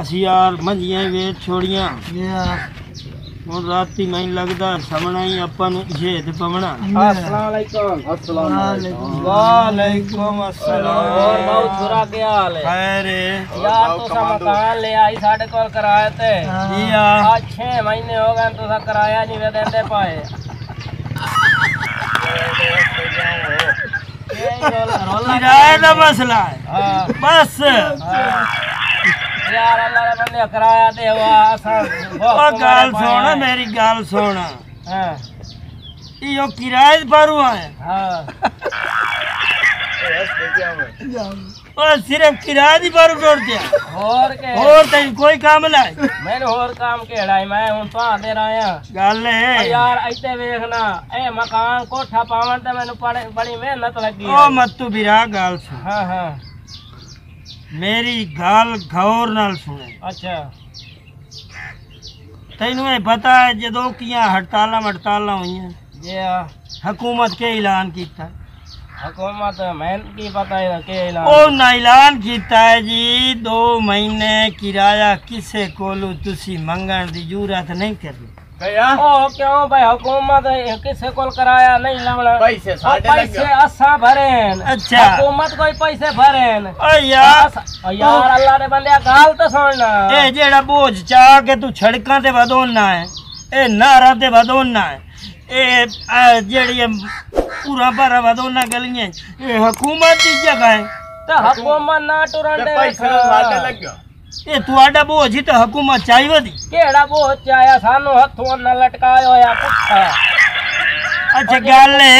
ਅਸੀਂ ਯਾਰ ਮੰਝੀਆਂ ਹੀ ਵੇਚ ਛੋੜੀਆਂ ਯਾ ਹੁਣ ਰਾਤੀ ਮੈਨੂੰ ਲੱਗਦਾ ਸਮਣਾ ਹੀ ਆਪਾਂ ਨੂੰ ਸ਼ੇਦ ਪਵਣਾ अस्सलाम वालेकुम अस्सलाम वालेकुम ਵਾਲੇਕੁਮ और ਅਸਲਾਮ बहुत बुरा क्या हाल है ਖੈਰ ਹੈ। यार तुसा मकान ले आई साढ़े कोल किराए ते ਜੀ ਆ आज छह महीने हो गए तुसा किराया नहीं वे देंदे पाए ਕਿਰਾਏ ਦਾ ਮਸਲਾ ਹੈ हाँ ਬਸ यार अल्लाह रे बंदे किराया दे हुआ असा ਉਹ ਗੱਲ ਸੁਣ ਮੇਰੀ ਗੱਲ ਸੁਣ हां ਇਹੋ ਕਿਰਾਏ ਪਰ ਹੈ हां ਉਹ ਸਿਰਫ ਕਿਰਾਏ ਦੀ ਪਰ ਟੁੱਟਿਆ और के ਹੋਰ ਤੈਨੂੰ ਕੋਈ ਕੰਮ ਨਹੀਂ मैंने और काम केड़ा है मैं हुन तो दे रहा हां ਗੱਲ ਓ ਹੈ ਯਾਰ ਇੱਥੇ ਵੇਖਣਾ ਇਹ ਮਕਾਨ ਕੋਠਾ ਪਾਵਣ ਤੇ ਮੈਨੂੰ ਬੜੀ ਬੜੀ ਮਿਹਨਤ ਲੱਗੀ ਉਹ ਮੱਤੂ ਵੀਰਾ ਗੱਲ ਸੁਣ ਹਾਂ ਹਾਂ ਮੇਰੀ ਗੱਲ ਗੌਰ ਨਾਲ ਸੁਣੇ ਅੱਛਾ ਤੈਨੂੰ ਇਹ ਪਤਾ ਹੈ ਜਦੋਂ ਕੀਆਂ ਹੜਤਾਲਾਂ ਹੜਤਾਲਾਂ ਹੋਈਆਂ ਜੀ ਆ ਹਕੂਮਤ ਕੇ ਐਲਾਨ ਕੀਤਾ ਹਕੂਮਤ ਮੈਂ ਕੀ ਪਤਾ ਇਹਦਾ ਕੀ ਐਲਾਨ ਉਹਨਾਂ ਐਲਾਨ ਕੀਤਾ ਹੈ ਜੀ 2 ਮਹੀਨੇ ਕਿਰਾਇਆ ਕਿਸੇ ਕੋਲੋਂ ਤੁਸੀਂ ਮੰਗਣ ਦੀ ਜ਼ਰੂਰਤ ਨਹੀਂ ਕਰਨੀ ગયા ઓ કેવો ભાઈ હુકુમત કિસે કોલ કરાયા નહીં લમણા પૈસે સાડે પૈસે અસા ભરેન અચ્છા હુકુમત કોઈ પૈસે ભરેન અયા યાર અલ્લાહ ને બંદે ગાલ તો સુણના એ જેડા બોજ ચા કે તું છડકા તે વધોન ના હે એ નારા તે વધોન ના હે એ આ જેડી પૂરા ભરા વધોન ના ગલીએ એ હુકુમત દી જગા હે તો હુકુમત ના ટુરાંડે પૈસા સાડે લગ્યો એ તું આડા બહુ હજી તો હકુમત ચાવી હતી કેડા બહુ ચાયા સાનો હથો ન લટકાયો યા કુપ્પા. અચ્છા ગાલે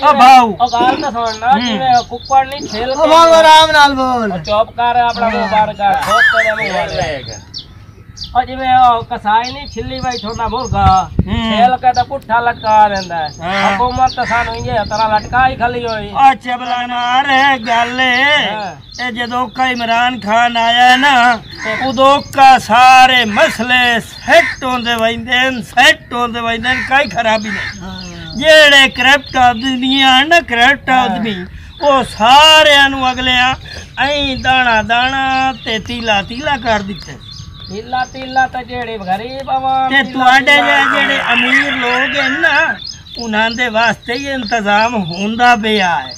ઓ ભાવ. ઓ ગાલ ન સોના જીવે કુપ્પા ની ખેલ ઓ રામ નાલ બોલ. ચોપકાર આપડા મોબાર કા ચોપ કરે મોબાર ਜਿਵੇਂ ਉਹ ਕਸਾਈ ਨਹੀਂ ਛਿੱਲੀ ਬੈਠੋ ਨਾ ਮੁਰਗਾ ਹੂੰ। ਛੇਲ ਕੇ ਤਾਂ ਪੁੱਠਾ ਲਟਕਾ ਦਿੰਦਾ ਹੈ। ਹਾਂ। ਹਕੂਮਤ ਤਾਂ ਸਾਨੂੰ ਇੰਜੇ ਤਰ੍ਹਾਂ ਲਟਕਾ ਹੀ ਖਲੀ ਹੋਈ ਆ ਚਬਲਾ ਨਾਰ ਹੈ ਗੱਲ ਹੈ ਹਾਂ। ਇਹ ਜਦੋਂ ਕਾ ਇਮਰਾਨ ਖਾਨ ਆਇਆ ਨਾ ਉਦੋਂ ਕਾ ਸਾਰੇ ਮਸਲੇ ਸੈੱਟ ਹੁੰਦੇ ਵੈਂਦੇ ਨੇ ਸੈੱਟ ਹੁੰਦੇ ਵੈਂਦੇ ਨੇ ਕੋਈ ਖਰਾਬੀ ਨਹੀਂ ਜਿਹੜੇ ਕਰਪਟ ਆਦਮੀ ਆ ਨਾ ਕਰਪਟ ਆਦਮੀ ਉਹ ਸਾਰਿਆਂ ਨੂੰ ਅਗਲਿਆਂ ਐਂ ਦਾਣਾ ਦਾਣਾ ਤੇ ਤੀਲਾ ਤੀਲਾ ਕਰ ਦਿੱਤੇ ਤੀਲਾ ਤੀਲਾ ਤਾਂ ਜਿਹੜੇ ਗਰੀਬ ਆਵਾਮ ਤੇ ਤੀਲਾ ਤੁਹਾਡੇ ਤੀਲਾ ਜਿਹੇ ਜਿਹੜੇ ਅਮੀਰ ਲੋਕ ਹਨ ਨਾ ਉਹਨਾਂ ਦੇ ਵਾਸਤੇ ਹੀ ਇੰਤਜ਼ਾਮ ਹੁੰਦਾ ਪਿਆ ਹੈ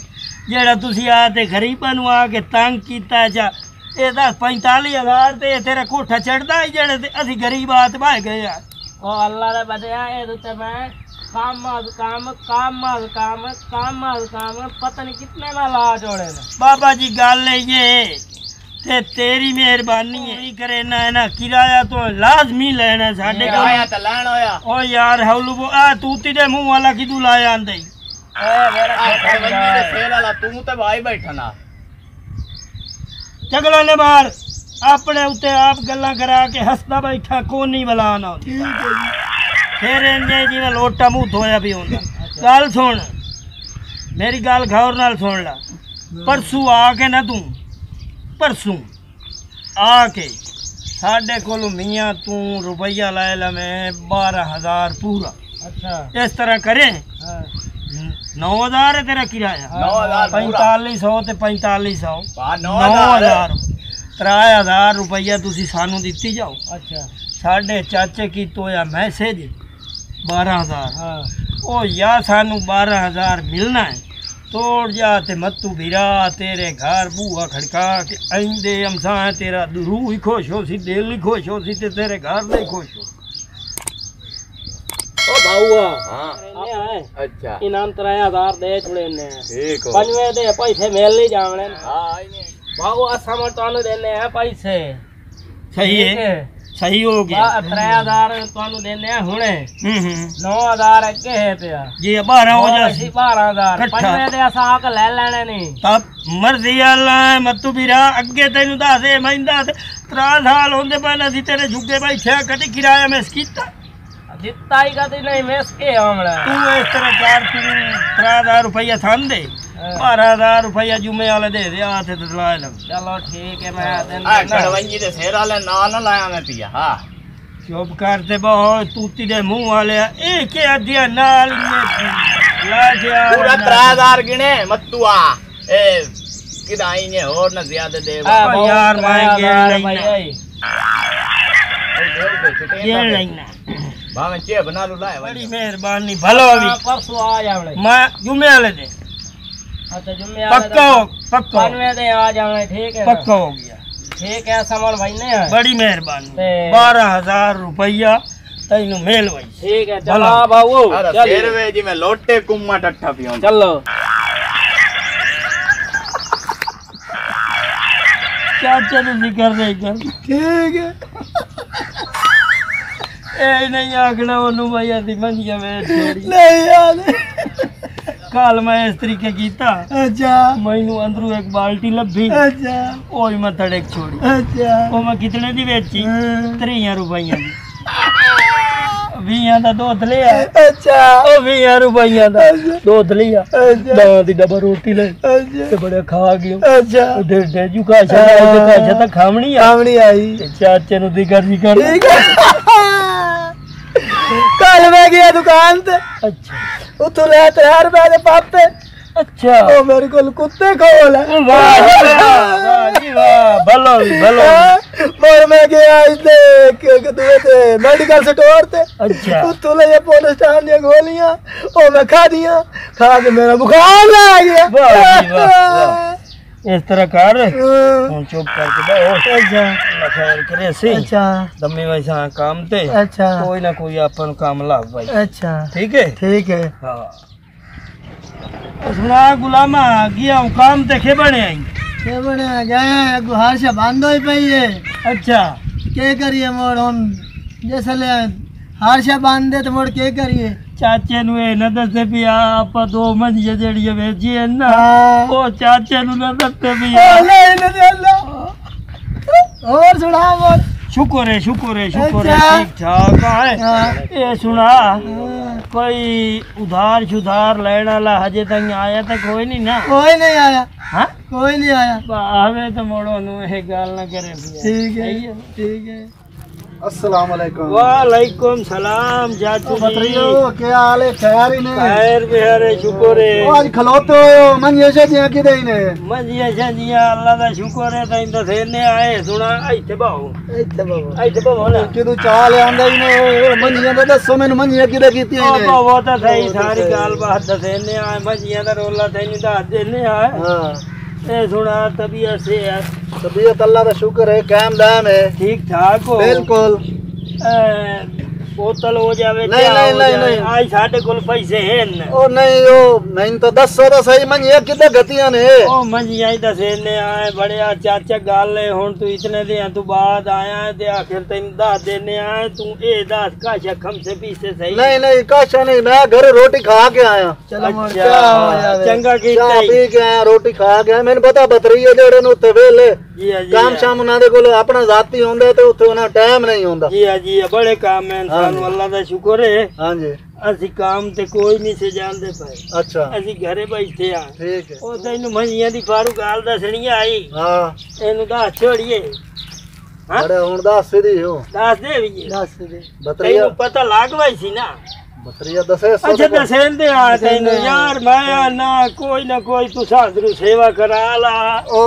ਜਿਹੜਾ ਤੁਸੀਂ ਆ ਤੇ ਗਰੀਬਾਂ ਨੂੰ ਆ ਕੇ ਤੰਗ ਕੀਤਾ ਜਾਂ ਇਹਦਾ 45000 ਤੇ ਇਹ ਤੇਰਾ ਕੋਠਾ ਚੜਦਾ ਹੈ ਜਿਹੜੇ ਤੇ ਅਸੀਂ ਗਰੀਬ ਆਤ ਬਾਹ ਗਏ ਆ ਉਹ ਅੱਲਾ ਦੇ ਬਦਿਆ ਇਹ ਤੇ ਮੈਂ ਕੰਮ ਅਜ ਕੰਮ ਕੰਮ ਅਜ ਕੰਮ ਕੰਮ ਅਜ ਕੰਮ ਪਤਾ ਨਹੀਂ ਕਿਤਨੇ ਨਾ ਲਾ ਜੋੜੇ ਨੇ ਬਾਬਾ ਜੀ ਗੱਲ ਇਹ ਤੇ ਤੇਰੀ ਮਿਹਰਬਾਨੀ ਹੈ ਕੀ ਕਰੇ ਨਾ ਨਾ ਕਿਰਾਇਆ ਤੋਂ ਲਾਜ਼ਮੀ ਲੈਣਾ ਸਾਡੇ ਕੋਲ ਆਇਆ ਤਾਂ ਲੈਣ ਹੋਇਆ ਓ ਯਾਰ ਹੌਲੂ ਆ ਤੂੰ ਤੇਰੇ ਮੂੰਹ ਵਾਲਾ ਕਿਦੂ ਲਾਇਆ ਆਂਦੇ ਓਏ ਮੇਰਾ ਮੇਰੇ ਫੇਲ ਵਾਲਾ ਤੂੰ ਤੇ ਭਾਈ ਬੈਠਣਾ ਜਗਲਾ ਨੇ ਬਾਹਰ ਆਪਣੇ ਉੱਤੇ ਆਪ ਗੱਲਾਂ ਕਰਾ ਕੇ ਹੱਸਦਾ ਬੈਠਾ ਕੋਨੀ ਬਲਾ ਨਾ ਫਿਰ ਇੰਨੇ ਜਿਵੇਂ ਲੋਟਾ ਮੂੰਹ ਧੋਇਆ ਵੀ ਹੁੰਦਾ ਗੱਲ ਸੁਣ ਮੇਰੀ ਗੱਲ ਗੌਰ ਨਾਲ ਸੁਣ ਲੈ ਪਰਸੂ ਆ ਕੇ ਨਾ ਤੂੰ ਪਰਸੂ ਆ ਕੇ ਸਾਡੇ ਕੋਲ ਮੀਆਂ ਤੂੰ ਰੁਪਈਆ ਲੈ ਲਵੇਂ 12000 ਪੂਰਾ ਅੱਛਾ ਇਸ ਤਰ੍ਹਾਂ ਕਰੇ ਹਾਂ 9000 ਹੈ ਤੇਰਾ ਕਿਰਾਇਆ 9000 पूरा 4500 ਤੇ 4500 हां 9000 9000 3000 ਰੁਪਈਆ ਤੁਸੀਂ ਸਾਨੂੰ ਦਿੱਤੀ ਜਾਓ ਅੱਛਾ ਸਾਡੇ ਚਾਚੇ ਕੀ ਤੋਇਆ ਮੈਸੇਜ 12000 ਹਾਂ ਉਹ ਯਾ ਸਾਨੂੰ 12000 ਮਿਲਣਾ ਹੈ ਤੋੜ ਜਾ ਤੇ तोड़ जाते मत्तू भिरा तेरे घर बुआ खड़का के आइंदे अमसा तेरा रूह ही खुश हो सी दिल ही खुश हो सी ते तेरे घर नहीं खुश हो। ओ भाऊआ। हाँ। अच्छा। इनाम तेरा हज़ार दे छोड़े ने। ठीक हो। पंजवे दे पैसे मेल नहीं जावणे हाँ भाऊआ समर तो देने है पैसे। सही है। ਸਹੀ ਹੈ ਗਿਆ। ਬਾ 3000 ਤੁਹਾਨੂੰ ਦੇਣੇ ਆ ਹੁਣੇ। ਹੂੰ ਹੂੰ। 9000 ਅੱਗੇ ਹੈ ਪਿਆ ਜੀ 12 ਹੋ ਜਾ ਅਸੀਂ 12000 ਇਕੱਠਾ। ਪੰਜਵੇਂ ਦੇ ਅਸਾਂ ਹੱਕ ਲੈ ਲੈਣੇ ਨਹੀਂ ਤਾਂ ਮਰਜ਼ੀ ਅੱਲਾ ਮੱਤੂ ਵੀਰਾ ਅੱਗੇ ਤੈਨੂੰ ਦੱਸ ਮਹਿੰਦਾ ਤੇ ਤਰਾ ਸਾਲ ਹੁੰਦੇ ਪਹਿਲਾਂ ਅਸੀਂ ਤੇਰੇ ਝੁੱਗੇ ਬੈਠਿਆ ਕਦੀ ਕਿਰਾਇਆ ਮਿਸ ਕੀਤਾ? ਦਿੱਤਾ ਹੀ ਕਦੀ ਨਹੀਂ ਮਿਸ ਕੇ ਆਵਣਾ ਤੂੰ ਇਸ ਤਰ੍ਹਾਂ ਕਰ ਤੂੰ 3000 ਰੁਪਈਆ ਥੰਨ ਦੇ। बारह हज़ार रुपया जुमे वाले दे दे हाथ तो ला ले चलो ठीक है मैं कड़वई दे हाँ, फेर वाले ना ना लाया मैं पिया हाँ। चुप कर ते बहुत तूती दे मुँह वाले ए के दिया नाल ने ला दिया पूरा 3000 गिने मत्तुआ। ए किदाई ने और ना ज़्यादा दे यार मैं के नहीं ये नहीं भावे के बना लो लाए बड़ी मेहरबानी भलो हाँ, अभी। परसों आ जावड़े मैं जुमे वाले दे। अच्छा जुम्मे पक्का हो पक्का दे आ जावड़े ठीक है पक्का हो गया। ठीक है समर भाई ने। बड़ी मेहरबानी। बारह हज़ार रुपया तेन मेल ठीक है चलो बाबू अरे चलिए। जी में लोटे कुम्मा टट्ठा पियो चलो। क्या चल ज़िक्र नहीं कर ठीक है। ए नहीं आखना ओनू भैया दी मंजिया में छोड़ी। नहीं કાલ મેં ਇਸ તરીકે ਕੀਤਾ અચ્છા મહિનું અંદરું એક બાલટી લભી અચ્છા ઓય માં તડેક છોડી અચ્છા ઓ માં કિતને દી વેચી 30 રૂપિયા દી ਵੀਆਂ ਦਾ ਦੁੱਧ ਲਿਆ ਅੱਛਾ ਉਹ 20 ਰੁਪਈਆਂ ਦਾ ਦੁੱਧ ਲਿਆ ਦਾਂ ਦੀ ਡੱਬਾ ਰੋਟੀ ਲੈ ਤੇ ਬੜੇ ਖਾ ਗਿਓ ਅੱਛਾ ਉਹਦੇ ਡੇਜੂ ਕਾ ਸ਼ਾ ਕਾ ਸ਼ਾ ਤਾਂ ਖਾਵਣੀ ਆਵਣੀ ਆਈ ਚਾਚੇ ਨੂੰ ਦੀ ਗਰਜੀ ਕਰ ਕੱਲ ਮੈਂ ਗਿਆ ਦੁਕਾਨ ਤੇ ਅੱਛਾ तुले तैयार मेरे पापे अच्छा ओ मेरे को कुत्ते खोल वाह वाह वाह भलो भलो मोर मैं गया इसने क्योंकि तू थे मेडिकल स्टोर थे अच्छा तू तुले ये पोलिस्टान ये गोलियाँ ओ मैं खा दिया खा के मेरा बुखार आ गया वाह वाह इस तरह कर। हाँ। चुप करके बैठो। अच्छा। अच्छा। भाई सा काम ते। अच्छा। कोई ना कोई अपन काम लाभ भाई। अच्छा। ठीक है? ठीक है। हाँ। सुना गुलामा गया हूँ काम ते के बने आई? के बने आ गए गुहार से बांधो ही पई है। अच्छा। के करिए मोर हम जैसे ले हार से बांध दे तो मोड़ के करिए ਚਾਚੇ ਨੂੰ ਇਹ ਨਾ ਦੱਸੇ ਵੀ ਆ ਆਪਾਂ ਦੋ ਮੰਜੀਆਂ ਜਿਹੜੀਆਂ ਵੇਚੀਆਂ ਨਾ हाँ। ਉਹ ਚਾਚੇ ਨੂੰ ਨਾ ਦੱਸੇ ਵੀ ओ, ਆ नहीं, नहीं, नहीं, अल्लाह। और सुना मोड़ ਸ਼ੁਕਰ ਹੈ ਸ਼ੁਕਰ ਹੈ ਸ਼ੁਕਰ ਹੈ ਅੱਛਾ। ਠੀਕ ਠਾਕ ਹੈ हाँ, ਇਹ ਸੁਣਾ हाँ। ਕੋਈ ਉਧਾਰ ਸ਼ੁਧਾਰ ਲੈਣ ਵਾਲਾ ਹਜੇ ਤੱਕ ਆਇਆ ਤਾਂ ਕੋਈ ਨਹੀਂ ਨਾ कोई नहीं आया ਹਾਂ कोई नहीं आया ਆਵੇ ਤਾਂ ਮੋੜੋ ਨੂੰ ਇਹ ਗੱਲ ਨਾ ਕਰੇ ਵੀ ठीक है सही है। ठीक है अस्सलाम वालेकुम सलाम जातू बताइयो क्या हाल है खैर ही ने खैर बिहार है शुक्र है आज खलोते हो मन ये से दिया किदे ने मन ये से दिया अल्लाह दा शुक्र है तई तो थे आए सुना इथे बाओ इथे बाओ इथे बाओ ना किदू चाल आंदा ही ने मन ये दा दसो मेनू मन ये किदे कीती ने वो तो थई सारी गाल बात थे आए मन ये दा रोला थे ने दा दे आए हाँ ए तबीयत से यार तबीयत अल्लाह का शुक्र है काम दाम है। ठीक ठाक हो। बिल्कुल। ਬੋਤਲ ਹੋ ਜਾਵੇ નહીં નહીં નહીં નહીં આ સાડે કોલ પૈસે હે ને ઓ નહીં ઓ નહીં તો દસ સો તો સહી મન એક કિતે ગતિયા ને ઓ મન યાઈ દસ હે ને આ બડે આ ચાચા ਹੁਣ ਤੂੰ ਇਤਨੇ ਦੇ ਤੂੰ ਬਾਦ ਆਇਆ ਤੇ ਆਖਿਰ ਤੈਨੂੰ ਦੱਸ ਦੇਨੇ ਆ ਤੂੰ ਇਹ ਦੱਸ ਕਾਸ਼ਾ ਖਮ ਸੇ ਪੀਸੇ ਸਹੀ। ਨਹੀਂ ਨਹੀਂ ਕਾਸ਼ਾ ਨਹੀਂ ਮੈਂ ਘਰ ਰੋਟੀ ਖਾ ਕੇ ਆਇਆ। ਚੰਗਾ ਕੀਤਾ ਚਾਹ ਪੀ ਕੇ ਆਇਆ ਰੋਟੀ ਖਾ ਕੇ ਆਇਆ ਮੈਨੂੰ ਪਤਾ ਬਤਰੀ ਜਿਹੜੇ ਨੂੰ ਤੇ ਵੇਲੇ। ਕੰਮ ਸ਼ਾਮ ਉਹਨਾਂ ਦੇ ਕੋਲ ਆਪਣਾ ਜ਼ਾਤੀ ਹੁੰਦਾ ਤੇ ਉੱਥੇ ਉਹਨਾਂ ਟਾਈਮ ਨਹੀਂ ਹੁੰਦਾ। ਜੀ ਆ ਜੀ ਬੜੇ ਕੰਮ ਹੈ ਸਾਨੂੰ ਅੱਲਾ ਦਾ ਸ਼ੁਕਰ ਹੈ ਹਾਂਜੀ ਅਸੀਂ ਕੰਮ ਤੇ ਕੋਈ ਨਹੀਂ ਸੇ ਜਾਣਦੇ ਪਏ ਅੱਛਾ। ਅਸੀਂ ਘਰੇ ਬੈਠੇ ਆ ਠੀਕ ਹੈ। ਉਹ ਤੈਨੂੰ ਮੰਜੀਆਂ ਦੀ ਫਾਰੂ ਗਾਲ ਦੱਸਣੀ ਆਈ। ਹਾਂ। ਇਹਨੂੰ ਦੱਸ ਛੋੜੀਏ। ਹਾਂ। ਹੁਣ ਦੱਸ ਦੇ ਹੋ ਦੱਸ ਦੇ ਵੀ ਦੱਸ ਦੇ। ਬਤਰੀਆ। ਪਤਾ ਲੱਗ ਵਈ ਸੀ ਨਾ। બકરીયા દસે અચ્છા દસે ને આ તઈને યાર માયા ના કોઈ ના કોઈ તું સાધુ સેવા કરાલા ઓ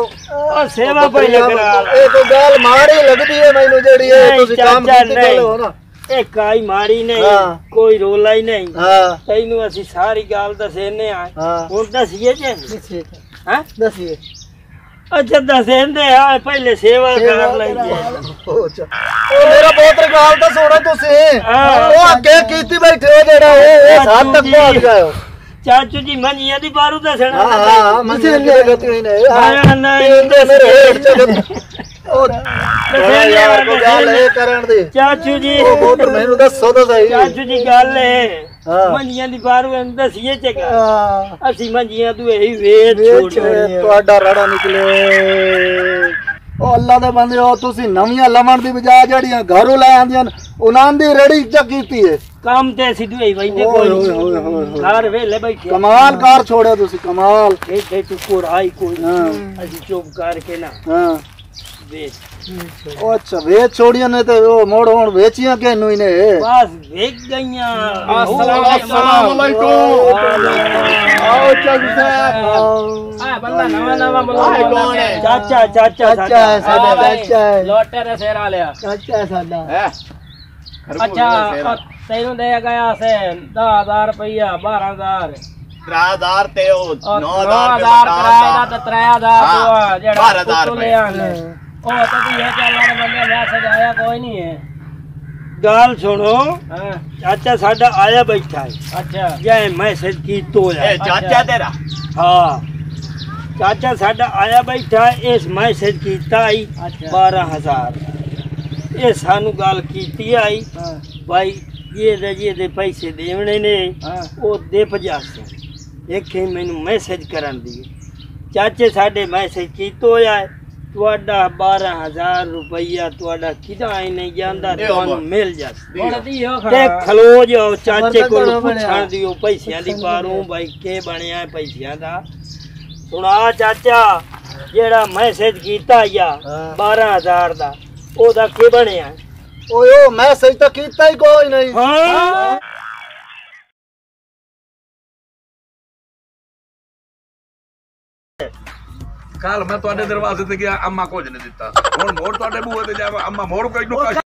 સેવા ભાઈ કરાલા એ તો ગાલ મારી લગતી હે મેનુ જેડી એ તું કામ કરતે હો ના એ કાઈ મારી નહીં ਕੋਈ ਰੋਲਾ ਹੀ ਨਹੀਂ ਹਾਂ ਤੈਨੂੰ ਅਸੀਂ ਸਾਰੀ ਗੱਲ ਦੱਸੇ ਨੇ ਆ ਹੁਣ ਦੱਸੀਏ ਜੇ ਦੱਸੀਏ ਹਾਂ ਦੱਸੀਏ ਅੱਛਾ ਦੱਸੇਂਦੇ ਆ ਪਹਿਲੇ ਸੇਵਾ ਕਰ ਲਈਏ ਉਹ ਉਹ ਮੇਰਾ ਬਹੁਤ ਗੱਲ ਤਾਂ ਸੁਣੋ ਤੁਸੀਂ। ਉਹ ਅੱਗੇ ਕੀਤੀ ਬੈਠੇ ਹੋ ਜਿਹੜਾ ਇਹ ਸਾਥ ਤੱਕ ਪਹੁੰਚ ਗਏ ਚਾਚੂ ਜੀ ਮੰਜੀਆਂ ਦੀ ਬਾਰੂ ਦੱਸਣਾ। ਹਾਂ ਹਾਂ ਮੰਜ਼ਿਲ ਦੇ ਗਤੀ ਨੇ? ਹਾਂ, ਨਹੀਂ, ਇਹਦੇ ਮੇਰੇ ਹੇਠ ਚ ਉਹ ਦੱਸੇਂਦੇ ਯਾਰ ਕੋ ਗੱਲ ਆ। ਇਹ ਕਰਨ ਦੀ। ਚਾਚੂ ਜੀ। ਉਹ ਮੈਨੂੰ ਦੱਸੋ ਤਾਂ ਸਹੀ। ਚਾਚੂ ਜੀ ਗੱਲ ਹਾਂ। ਮੰਜੀਆਂ ਦੀ ਬਾਰੂ ਇਹਨੂੰ ਦੱਸੀਏ ਚੰਗਾ। ਹਾਂ। ਅਸੀਂ ਮੰਜੀਆਂ ਤੂੰ ਇਹੀ ਵੇਚ ਛੋੜੀਆਂ ਤੁਹਾਡਾ ਰੜਾ ਨਿਕਲੇ। ਉਹ ਅੱਲਾ ਦੇ ਬੰਦੇ ਹੋ ਤੁਸੀਂ ਨਵੀਆਂ ਲਵਣ ਦੀ ਬਜਾਏ ਜਿਹੜੀਆਂ ਘਰੋਂ ਲੈ ਆਂਦੀਆਂ ਉਹਨਾਂ ਦੀ ਰੜੀ ਚ ਕੀਤੀ ਹੈ ਕੰਮ ਤੇ ਅਸੀਂ ਤੂੰ ਹੀ ਵੈਂਦੇ ਕੋਈ। ਘਰ ਵੇਲੇ ਬੈਠੇ ਕਮਾਲ ਕਾਰ ਛੋੜਿਆ ਤੁਸੀਂ ਕਮਾਲ। ਇੱਥੇ ਤੂੰ ਕੋੜਾਈ ਕੋਈ ਹਾਂ। ਅਸੀਂ ਚੁੱਪ ਕਰਕੇ ਨਾ। ਹਾਂ। बेच अच्छा बेच छोड़िया ने तो मोड़ होण बेचिया के नुई ने बस बेच गईया अस्सलाम वालेकुम आओ चाचा साहब हाँ बंदा नवा नवा बोलो कौन है चाचा चाचा चाचा है सादा चाचा है लोटर है सेरा लिया चाचा है सादा अच्छा तेनु दे गया से 10000 रुपया 12000 ਤਰਾਦਾਰ ਤੇ ਉਹ 9000 ਦਾ ਤਰਾਦਾਰ ਤਰਾਦਾਰ ਜਿਹੜਾ 12000 ਲੈ ਉਹ ਤਾਂ ਇਹ ਗੱਲ ਸੁਣੋ। ਹਾਂ। ਚਾਚਾ ਸਾਡਾ ਆਇਆ ਬੈਠਾ ਹੈ। ਅੱਛਾ। ਜੇ ਮੈਸੇਜ ਕੀ ਤੋਇਆ ਇਹ ਚਾਚਾ ਤੇਰਾ? ਹਾਂ। ਚਾਚਾ ਸਾਡਾ ਆਇਆ ਬੈਠਾ ਇਸ ਮੈਸੇਜ ਕੀਤਾ ਆਈ 12000 ਇਹ ਸਾਨੂੰ ਗੱਲ ਕੀਤੀ ਆਈ ਭਾਈ ਇਹ ਜੀ ਦੇ ਪੈਸੇ ਦੇਵਣੇ ਨੇ ਉਹ ਦੇ 50 ਦੇਖੇ ਮੈਨੂੰ ਮੈਸੇਜ ਕਰਨ ਦੀ। ਚਾਚੇ ਸਾਡੇ ਮੈਸੇਜ ਕੀਤਾ ਹੋਇਆ ਹੈ ਤੁਹਾਡਾ 12000 ਰੁਪਈਆ ਤੁਹਾਡਾ ਕਿਦਾ ਹੀ ਨਹੀਂ ਜਾਂਦਾ ਇਹ ਤੁਹਾਨੂੰ ਉਮਰ। ਮਿਲ ਜਾਸ ਹੁਣ ਦੀ ਹੋ ਤੇ ਖਾ ਖਲੋ ਜਾਓ ਚਾਚੇ ਖਬਰ ਤਾਂ ਕੋਲ ਕਰੋ ਬਣਿਆ। ਪੁੱਛਣ ਦਿਓ ਪੈਸਿਆਂ ਦੀ ਪਾਰੂ ਭਾਈ ਕੀ ਬਣਿਆ ਹੈ ਪੈਸਿਆਂ ਦਾ ਸੁਣਾ ਚਾਚਾ ਜਿਹੜਾ ਮੈਸੇਜ ਕੀਤਾ ਆ ਹਾਂ। 12000 ਦਾ ਉਹਦਾ ਕੀ ਬਣਿਆ ਓਏ ਉਹ ਮੈਸੇਜ ਤਾਂ ਕੀਤਾ ਹੀ ਕੋਈ ਨਹੀਂ ਹਾਂ ਕੱਲ ਮੈਂ ਤੁਹਾਡੇ ਦਰਵਾਜ਼ੇ ਤੇ ਗਿਆ ਅੰਮਾ ਕੁਝ ਨਹੀਂ ਦਿੱਤਾ ਹੁਣ ਮੋੜ ਤੁਹਾਡੇ ਬੂਹੇ ਤੇ ਜਾਵਾਂ ਅੰਮਾ ਮੋੜ ਕੋਈ ਨੂੰ